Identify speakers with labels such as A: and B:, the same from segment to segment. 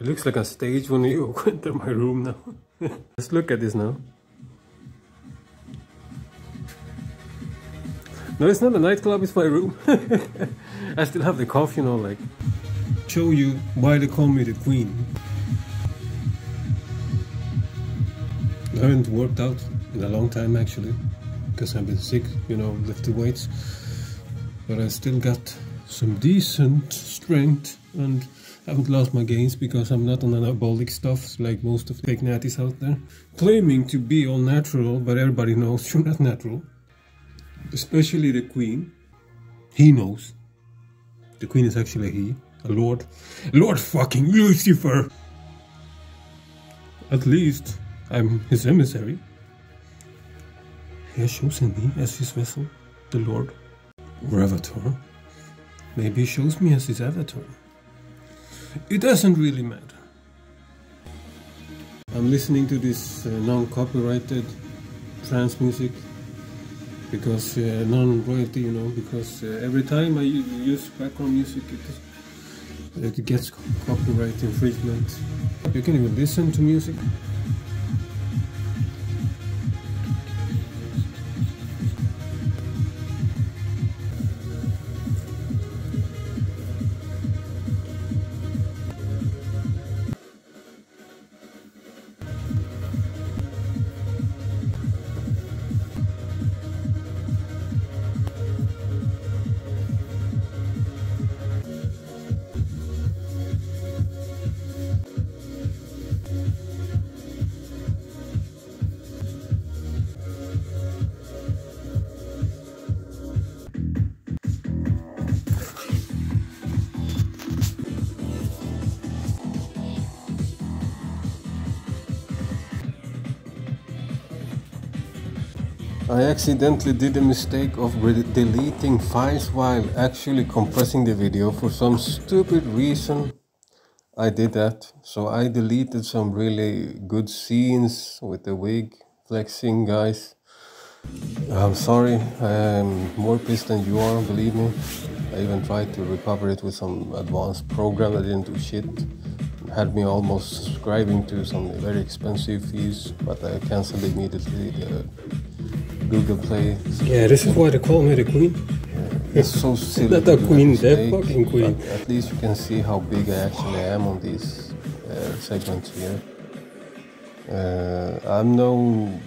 A: It looks like a stage when you enter my room now. Let's look at this now. No, it's not a nightclub, it's my room. I still have the cough, you know, like. Show you why they call me the queen. I haven't worked out in a long time actually, because I've been sick, you know, lifting weights. But I still got some decent strength and haven't lost my gains because I'm not on anabolic stuff like most of the fake natties out there. Claiming to be all natural, but everybody knows you're not natural especially the queen, he knows. The queen is actually he, a lord. Lord fucking Lucifer! At least I'm his emissary. He has chosen me as his vessel, the lord. Or avatar. Maybe he shows me as his avatar. It doesn't really matter. I'm listening to this uh, non-copyrighted trance music because uh, non-royalty, you know, because uh, every time I use background music, it, it gets copyright infringement. You can even listen to music. I accidentally did the mistake of deleting files while actually compressing the video for some stupid reason. I did that, so I deleted some really good scenes with the wig flexing guys. I'm sorry, I'm more pissed than you are, believe me. I even tried to recover it with some advanced program that didn't do shit. Had me almost subscribing to some very expensive fees, but I cancelled immediately. The, Google Play. Yeah, this is why they call me the queen. It's so silly. Not the queen, the fucking queen. But at least you can see how big I actually am on these uh, segments here. Uh, I'm no,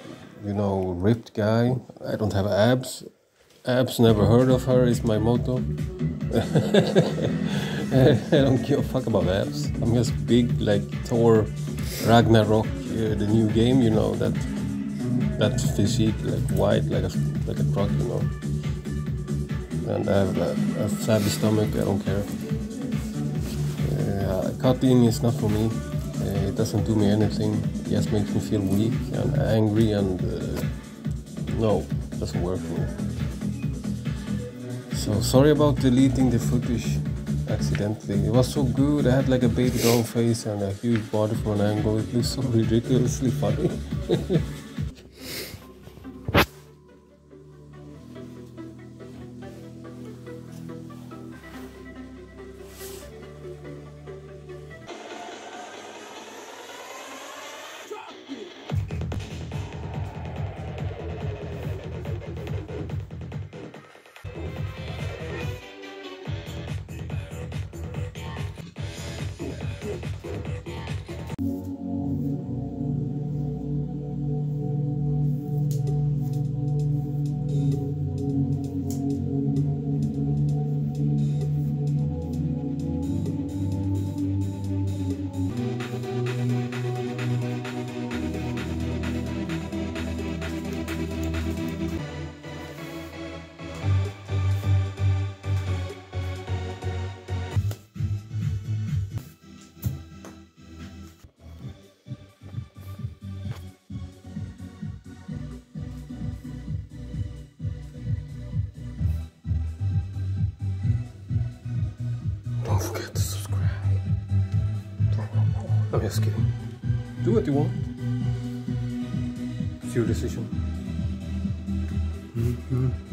A: you know, ripped guy. I don't have abs. Abs, never heard of her is my motto. I don't give a fuck about abs. I'm just big like Thor, Ragnarok, uh, the new game, you know, that that physique, like white, like a like a truck, you know. And I have a, a flabby stomach. I don't care. Uh, cutting is not for me. Uh, it doesn't do me anything. It just makes me feel weak and angry, and uh, no, it doesn't work for me. So sorry about deleting the footage accidentally. It was so good. I had like a baby doll face and a huge body from an angle. It looks so ridiculously funny. Don't forget to subscribe. I'm just kidding. Do what you want. It's your decision. Mm -hmm.